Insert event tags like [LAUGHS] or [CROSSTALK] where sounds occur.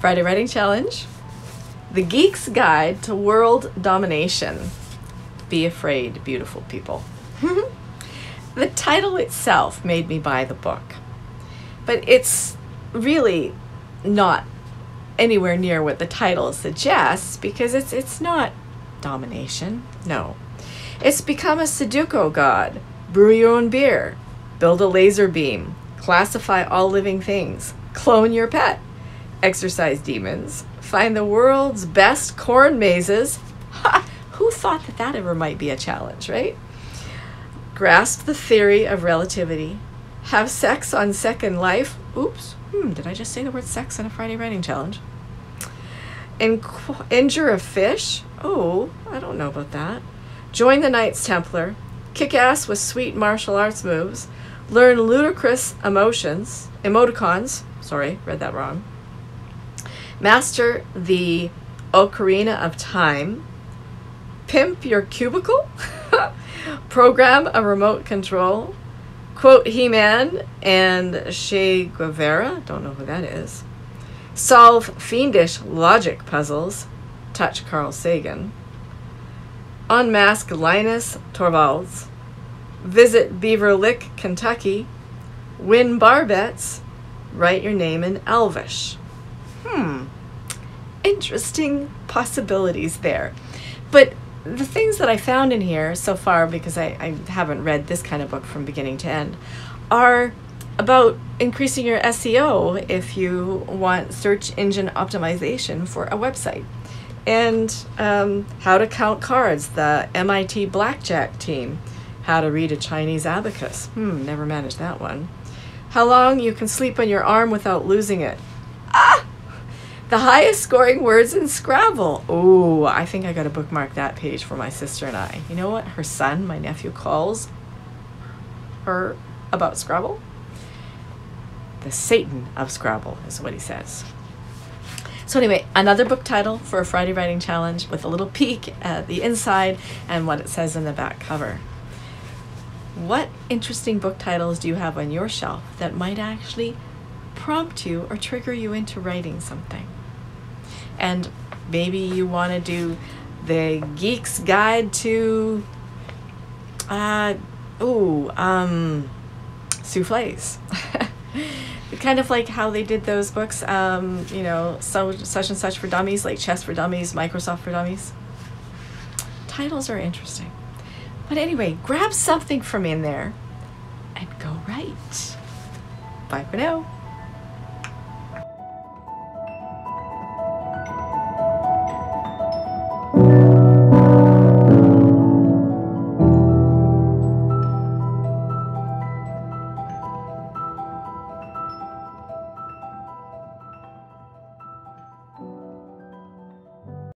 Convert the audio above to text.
Friday Writing Challenge The Geek's Guide to World Domination. Be afraid, beautiful people. [LAUGHS] the title itself made me buy the book, but it's really not anywhere near what the title suggests because it's it's not domination. No. It's become a Sudoku god. Brew your own beer. Build a laser beam. Classify all living things. Clone your pet. Exercise demons. Find the world's best corn mazes. Ha! Who thought that that ever might be a challenge, right? Grasp the theory of relativity. Have sex on Second Life. Oops. Hmm, did I just say the word sex in a Friday writing challenge? Inqu- injure a fish? Oh, I don't know about that. Join the Knights Templar. Kick ass with sweet martial arts moves. Learn ludicrous emotions, emoticons. Sorry, read that wrong. Master the ocarina of time. Pimp your cubicle. [LAUGHS] Program a remote control. Quote He Man and Che Guevara. Don't know who that is. Solve fiendish logic puzzles. Touch Carl Sagan. Unmask Linus Torvalds. Visit Beaver Lick, Kentucky. Win bar bets. Write your name in Elvish. Hmm. Interesting possibilities there. But the things that I found in here so far, because I, I haven't read this kind of book from beginning to end, are about increasing your SEO if you want search engine optimization for a website. And um, how to count cards, the MIT Blackjack team, how to read a Chinese abacus. Hmm, never managed that one. How long you can sleep on your arm without losing it. The highest scoring words in Scrabble. Oh, I think I got to bookmark that page for my sister and I. You know what? Her son, my nephew, calls her about Scrabble. The Satan of Scrabble is what he says. So, anyway, another book title for a Friday Writing Challenge with a little peek at the inside and what it says in the back cover. What interesting book titles do you have on your shelf that might actually prompt you or trigger you into writing something? And maybe you want to do the Geek's Guide to, uh, ooh, um, souffles. [LAUGHS] kind of like how they did those books, um, you know, so such and such for dummies, like Chess for Dummies, Microsoft for Dummies. Titles are interesting. But anyway, grab something from in there and go write. Bye for now.